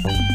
Bye.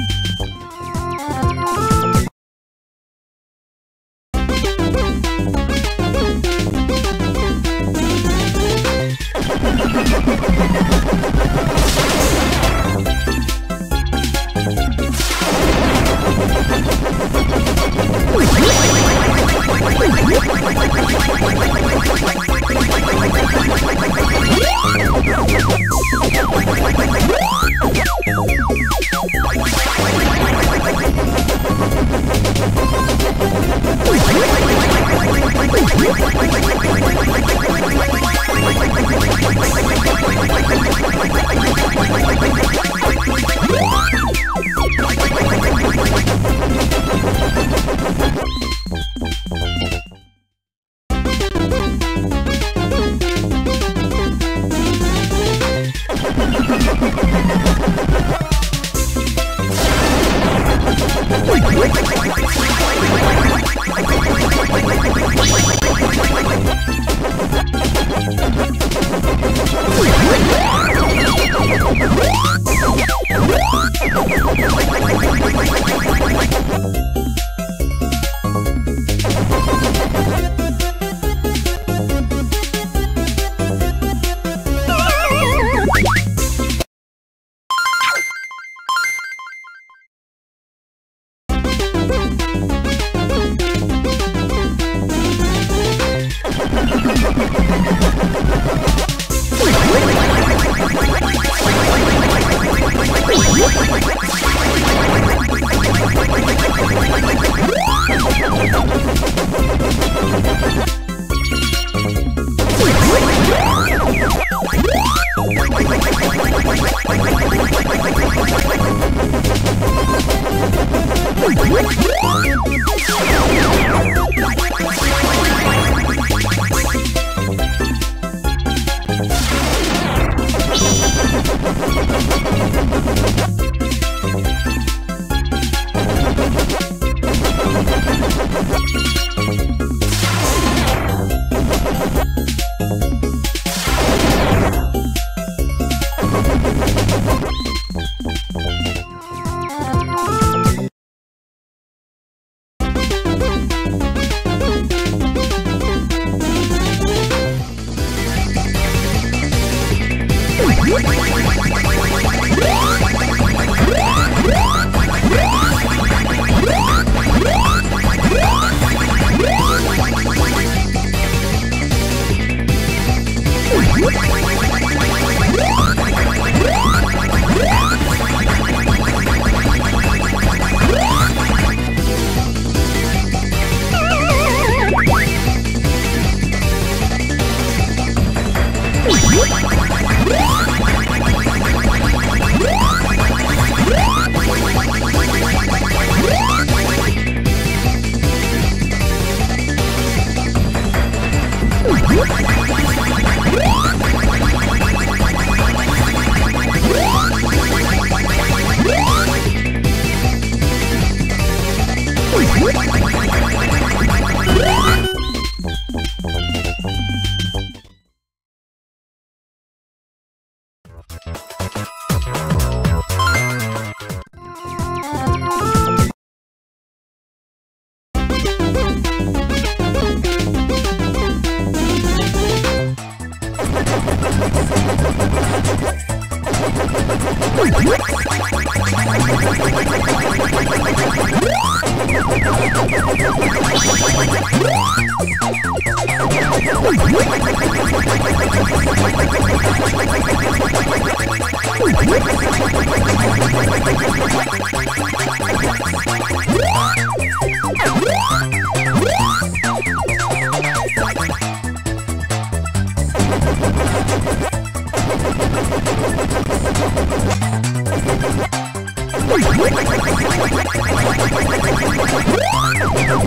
Ha ha ha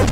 ha!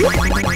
Bye.